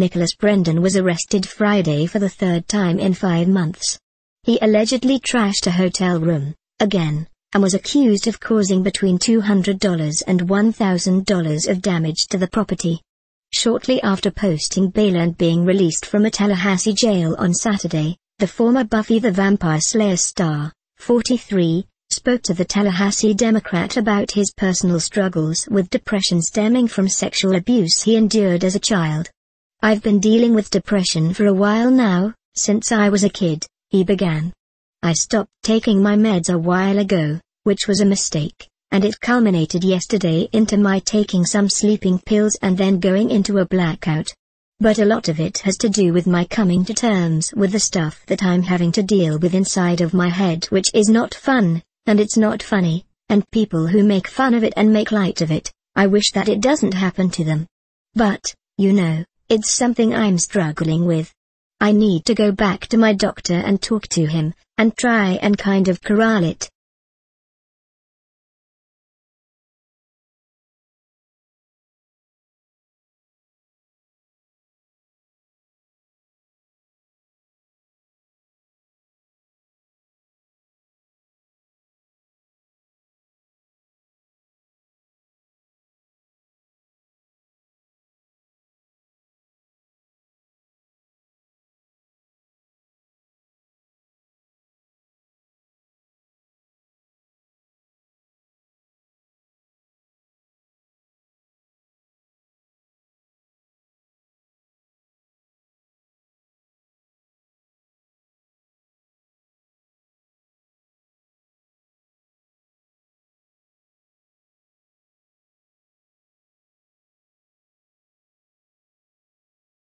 Nicholas Brendon was arrested Friday for the third time in five months. He allegedly trashed a hotel room, again, and was accused of causing between $200 and $1,000 of damage to the property. Shortly after posting bail and being released from a Tallahassee jail on Saturday, the former Buffy the Vampire Slayer star, 43, spoke to the Tallahassee Democrat about his personal struggles with depression stemming from sexual abuse he endured as a child. I've been dealing with depression for a while now, since I was a kid, he began. I stopped taking my meds a while ago, which was a mistake, and it culminated yesterday into my taking some sleeping pills and then going into a blackout. But a lot of it has to do with my coming to terms with the stuff that I'm having to deal with inside of my head which is not fun, and it's not funny, and people who make fun of it and make light of it, I wish that it doesn't happen to them. But, you know, it's something I'm struggling with. I need to go back to my doctor and talk to him, and try and kind of corral it,